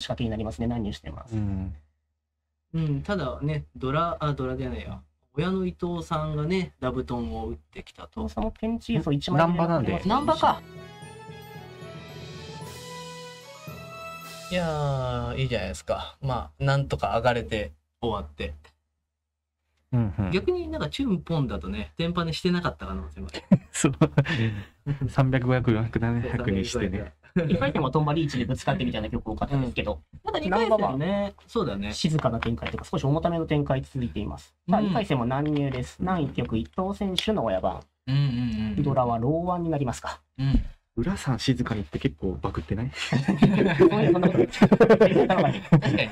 仕掛けになりますね。何にしてます。うん。うん、ただね、ドラ、あ、ドラではないや。親の伊藤さんがね、ダブトンを打ってきたとと。そのペンチーソ1枚ナンバなんでナンバか。いやー、いいじゃないですか。まあ、なんとか上がれて終わって。うんうん。逆になんかチュンポンだとね、テンパネしてなかった可能性もある。そう。300、500、400、700にしてね。。2回戦はトンバリーチでぶつかってみたいな曲多かったですけど、まだ2回戦はね、そうだね。静かな展開とか少し重ための展開続いています。さあ、うん2回戦も難入です。難一曲、伊藤選手の親番。うんうんうん。ドラはローワンになりますか。うん。浦さん静かにって結構バグってない？なこと言っちゃう確かにね。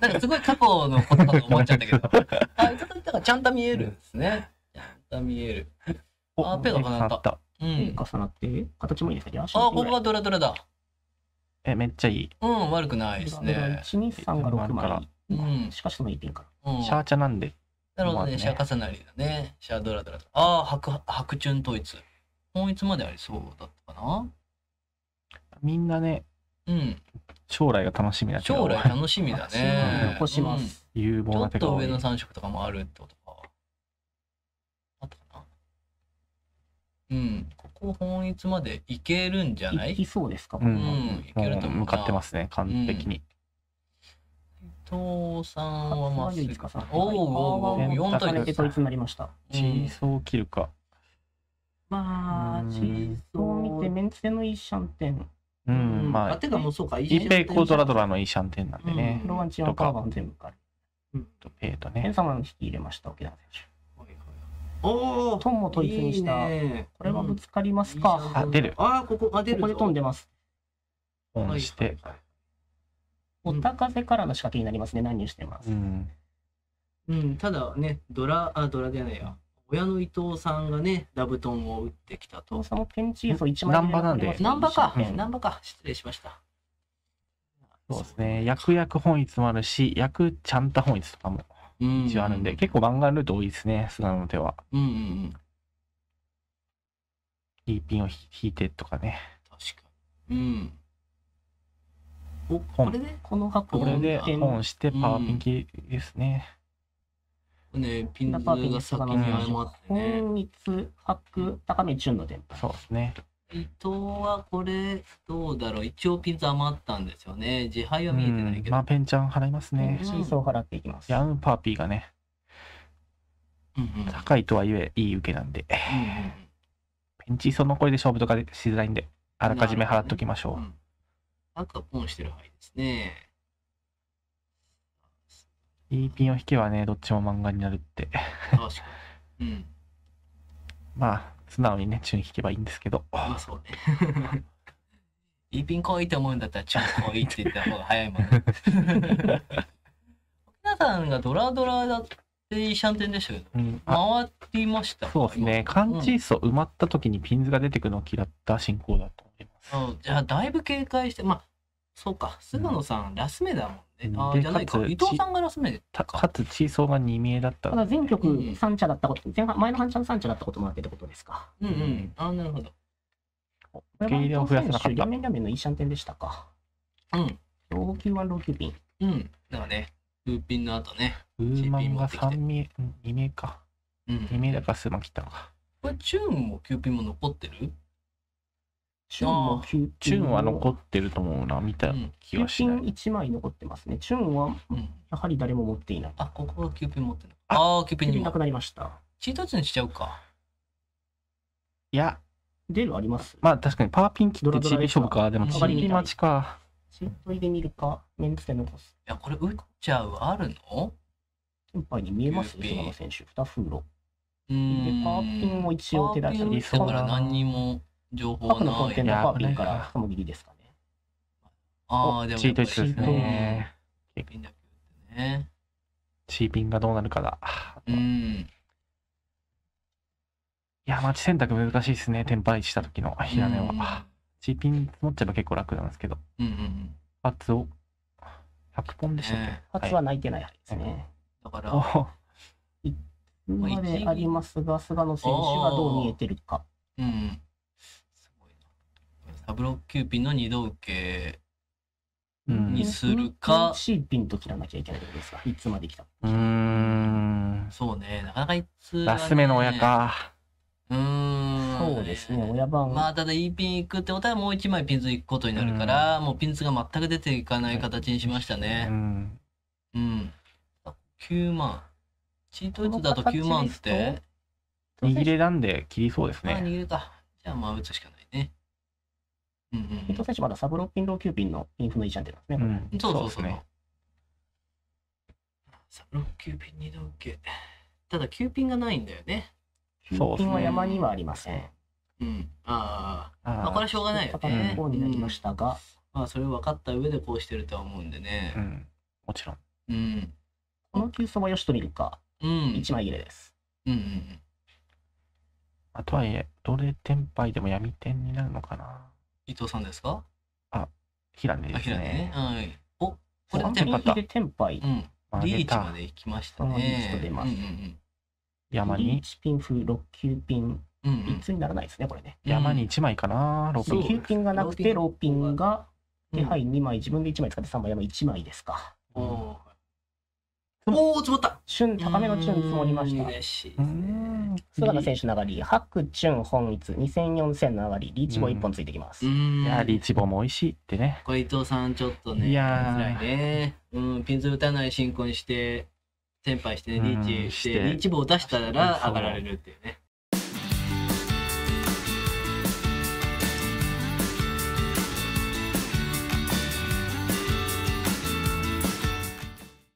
なんかすごい過去のことかと思っちゃったけど。あ、いただいらちゃんと見えるんですね。ちゃんと見える。あペガ重なった。重なって、形もいいですね。あ、ここがドラドラだ。え、めっちゃいい。うん、悪くないですね。1、2、3が6枚。うん。しかしその一品から。うん。シャーチャなんで。なるほどね、ねシャー重なりだね。シャードラドラと。ああ、白、白チュン統一。統一までありそうだったかなみんなね、うん。将来が楽しみだけど将来楽しみだね。残します。有望うんちょっな手が多いと上の3色とかもあるってことか。あったかなうん。ここ本一までいけるんじゃない？いきそうですか、うんうんいけると向かってますね、完璧に。伊藤さんはまっすぐゆいつかさん。おうおうおう、はい4対1。重ねて統一になりました。チーソー切るか。まあ、うんチーズを見て、メンツェのいいシャンテン。うん、まあ、あ、てかもうそうか、一平コードラドラのいいシャンテンなんでねうん。ロワンチカーバン全部から。ペイとペンね。様の引き入れました、沖縄選おお手。トンも統一にした。いいねこれはぶつかりますうんか。あ出るあー、ここ、あ、出るぞ。ここで飛んでます。オンして。おた風からの仕掛けになりますね。何にしてますう。ん。うん、ただね、ドラ、あ、ドラではないや。親の伊藤さんがね、ダブトンを打ってきたと。そのペンチーソ1枚ナンバなんでナンバかう。んナンバか。失礼しました。そうですね。役役本一もあるし、役ちゃんた本一とかもうん。一応あるんで、結構漫画ルート多いですね、菅野の手は。うんうんうん。いいピンを引いてとかね。確かに。うん。お、本これね、この箱これで点本してパワーピンキですね。ね、ピンズが先に謝ってね。高め、チュンの電波。そうですね。伊藤はこれ、どうだろう？一応ピンズ余ったんですよね。自敗は見えてないけど。うんまあ、ペンちゃん払いますねチ。ーソーを払っていきます。ヤンパーピーがね、うんうんうん高いとはいえ、いい受けなんで、うんうんペンチその声で勝負とかしづらいんで、あらかじめ払っときましょうん赤ポンしてる範囲ですね。う。いいピンを引けばね、どっちも漫画になるって。確かに。うん。まあ、素直にね、チュン引けばいいんですけど。まあそうね。いいピン来いって思うんだったら、チュン来いって言った方が早いもんね。皆さんがドラドラだっていいシャンテンでしたけど、うん、あ回りました？かそうですね。漢字層埋まった時にピンズが出てくるのを嫌った進行だと思います。うんじゃあ、だいぶ警戒して、まあ、そうか、菅野さん、ラス目だもんね。ああ、うんでじゃないか。伊藤さんがラス目で。たかつ、チーソーが2名だったただ全局うん3茶だったこと、前半前の半茶の3茶だったこともあってってことですか？うんうん。ああ、なるほど。受け入れを増やせなかった両面両面のいいシャンテンでしたか。うん。ロー級1、ロー級ピン。うん。だからね、ルーピンの後ね。ウーマンが CP 持って3名、2名か。うん。2名だから数万切ったのか。これ、チューンもキューピンも残ってる？チュンも。チュンは残ってると思うな、見たうん。気がしない。1枚残ってますね。チュンはうん。やはり誰も持っていない。あ、ここがキューピン持ってる。あああー、キューピンにもなく。なりました。チートツにしちゃうか。いや、出るありますまあ確かにパワーピン切ってドラドラ GP 勝負か。でも上がり GP みたい待ちか。チート入で見るか、メンツで残す。いや、これ、打っちゃうあるの？先輩に見えます菅野選手。2フーん。でパーピンも一応手出しパーピン打ってから何にも情報の本ない。店のパーピンから雲切りですかね。ああ、でもチート1ですね。ピンだね。チーピンがどうなるかだ。うん。いや、待ち選択難しいですね。テンパイした時の平根うんは。チーピン持っちゃえば結構楽なんですけど。うんうんうん。パーツを100本でしたっねパーツは泣いてないですね。だから、おーまあまでありますが、菅野選手がどう見えてるか。うん。サブロックキューピンの二度受け。うんにするか C ピンと切らなきゃいけないことですかいつまで来たうーん。そうね、なかなかいつ、ラス目の親。か。うーん。そうですね、親番。まあ、ただ E ピン行くってことはもう一枚ピンズ行くことになるから、もうピンズが全く出ていかない形にしましたうね。ん。うん。9万。チートイツだと9万って、握れなんで切りそうですまあ逃ね。げるか。じゃあまあ打つしかないね。うんうん伊藤選手まだサブローピン、ローキューピンのインフの1チャンネルですね。うんうん。そうそうそう。ですね。さ6キューピン2度受け。ただ9ピンがないんだよね。キューピンは山にはありません。うん。ああ。まああこれはしょうがないよね。方になりましたが、まあそれを分かった上でこうしてるとは思うんでうね。ん。もちろん。うん。この急走はよしと見るか、うん。1枚入れです。うんうんうん。あとはいえ、どれ天敗でも闇天になるのかな。伊藤さんですか？あ、平根ですねね。。はい。お、これ3でテンパピン入れテンパイ、うん。リーチまで行きましたあリーチね。と出ますうんうん山に、リーチピン風、6級ピン、うん。うんうんいつにならないですね、これね。山に1枚かな。6そう9ピンがなくて、ローピンがうん手配2枚、自分で1枚使って3枚、山1枚ですか。おーおー、積もった旬、高めのチュン積もりました。嬉しいでうすね。ん。姿選手の上がり、白チュン本一、2000、4000の上がり、リーチボ1本ついてきます。うん。いや、リーチ棒も美味しいってね。これ伊藤さんちょっとね、いやー辛いね。うん、ピンズ打たない進行にして、テンパイしてね、リーチして、リーチ棒を出したら上がられるっていうね。